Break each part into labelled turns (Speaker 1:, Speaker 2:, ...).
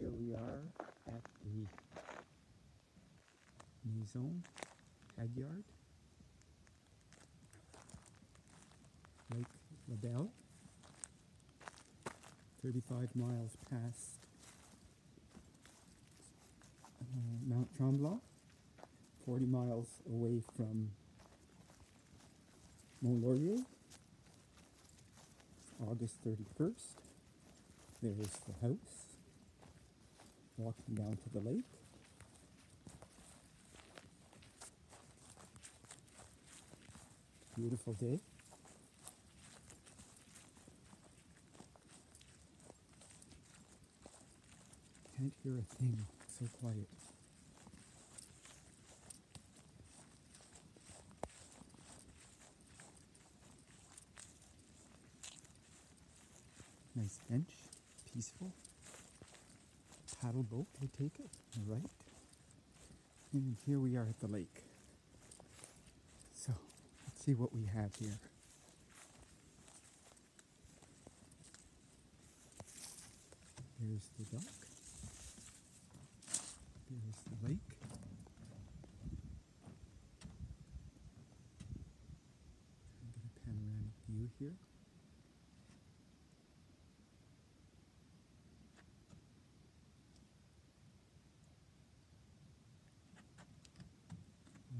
Speaker 1: Here we are at the Maison Hagyard, Lake LaBelle, 35 miles past uh, Mount Tremblant, 40 miles away from Mont Laurier. August 31st. There's the house. Walking down to the lake. Beautiful day. Can't hear a thing. So quiet. Nice bench, peaceful. Paddle boat, I take it, right. And here we are at the lake. So, let's see what we have here. There's the dock. There's the lake. A panoramic view here.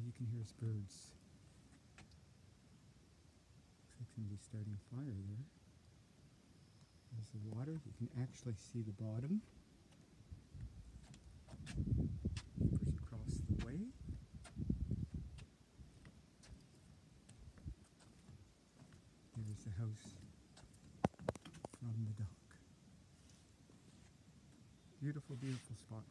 Speaker 1: You can hear is birds. Looks like somebody's starting fire there. There's the water. You can actually see the bottom. Across the way. There's the house from the dock. Beautiful, beautiful spot.